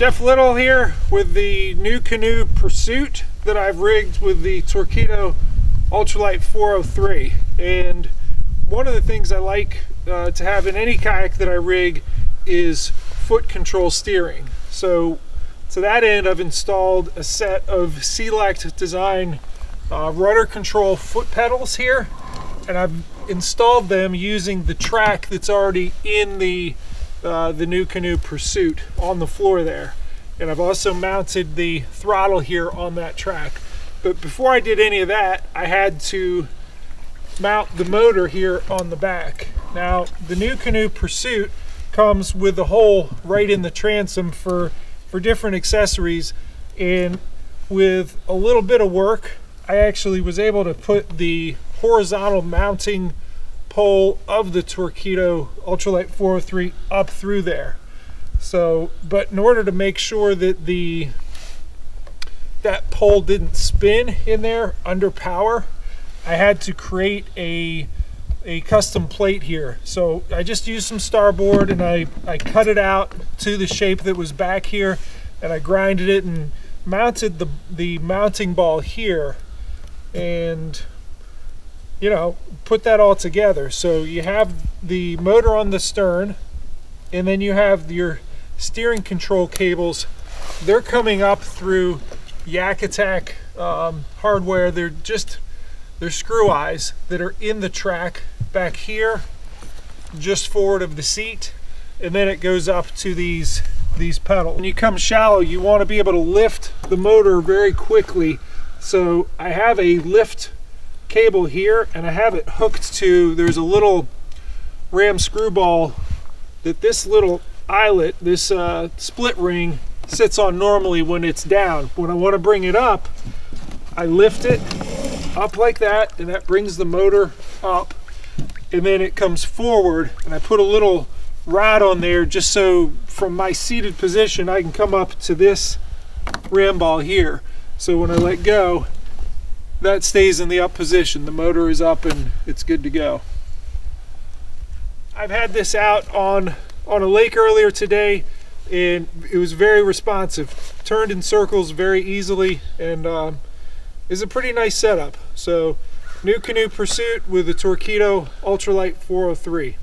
Jeff Little here with the NuCanoe Pursuit that I've rigged with the Torqeedo Ultralight 403. And one of the things I like uh, to have in any kayak that I rig is foot control steering. So to that end, I've installed a set of Select design uh, rudder control foot pedals here. And I've installed them using the track that's already in the uh, the canoe Pursuit on the floor there. And I've also mounted the throttle here on that track. But before I did any of that, I had to mount the motor here on the back. Now, the NuCanoe Pursuit comes with a hole right in the transom for, for different accessories. And with a little bit of work, I actually was able to put the horizontal mounting pole of the Torqeedo Ultralight 403 up through there. So, but in order to make sure that the that pole didn't spin in there under power, I had to create a a custom plate here. So I just used some starboard and I, I cut it out to the shape that was back here and I grinded it and mounted the, the mounting ball here and you know, put that all together. So you have the motor on the stern, and then you have your steering control cables. They're coming up through Yak Attack um, hardware. They're just, they're screw eyes that are in the track back here, just forward of the seat. And then it goes up to these, these pedals. When you come shallow, you want to be able to lift the motor very quickly. So I have a lift cable here and I have it hooked to, there's a little ram screw ball that this little eyelet, this uh, split ring sits on normally when it's down. When I want to bring it up, I lift it up like that and that brings the motor up and then it comes forward and I put a little rod on there just so from my seated position I can come up to this ram ball here. So when I let go, that stays in the up position. The motor is up and it's good to go. I've had this out on, on a lake earlier today and it was very responsive. Turned in circles very easily and um, is a pretty nice setup. So NuCanoe Pursuit with the Torqeedo Ultralight 403.